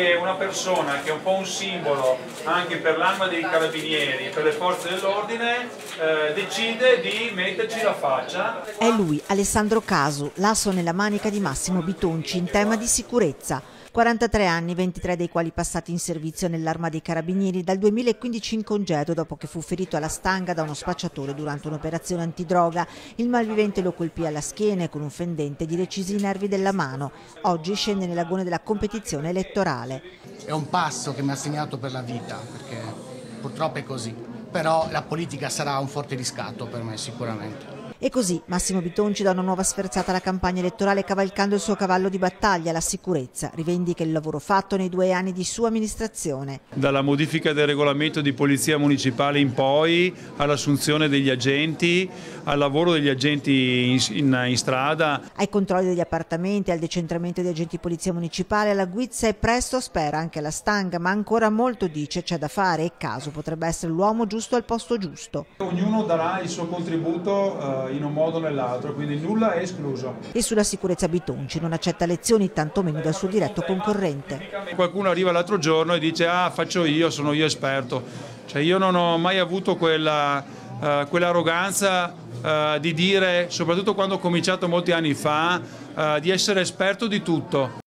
È una persona che è un po' un simbolo anche per l'arma dei carabinieri per le forze dell'ordine eh, decide di metterci la faccia. È lui, Alessandro Casu, l'asso nella manica di Massimo Bitonci in tema di sicurezza. 43 anni, 23 dei quali passati in servizio nell'arma dei carabinieri dal 2015 in congedo dopo che fu ferito alla stanga da uno spacciatore durante un'operazione antidroga. Il malvivente lo colpì alla schiena e con un fendente di recisi i nervi della mano. Oggi scende nell'agone della competizione elettorale. È un passo che mi ha segnato per la vita, perché purtroppo è così. Però la politica sarà un forte riscatto per me sicuramente. E così Massimo Bitonci dà una nuova sferzata alla campagna elettorale cavalcando il suo cavallo di battaglia, la sicurezza. Rivendica il lavoro fatto nei due anni di sua amministrazione. Dalla modifica del regolamento di polizia municipale in poi, all'assunzione degli agenti, al lavoro degli agenti in, in, in, strada. Ai controlli degli appartamenti, al decentramento di agenti di polizia municipale, alla guizza e presto spera anche la stanga, ma ancora molto dice c'è da fare e caso potrebbe essere l'uomo giusto al posto giusto. Ognuno darà il suo contributo in un modo o nell'altro, quindi nulla è escluso. E sulla sicurezza Bitonci non accetta lezioni tantomeno dal suo diretto concorrente. Qualcuno arriva l'altro giorno e dice ah faccio io, sono io esperto. Cioè io non ho mai avuto quella, uh, quell'arroganza uh, di dire, soprattutto quando ho cominciato molti anni fa, uh, di essere esperto di tutto.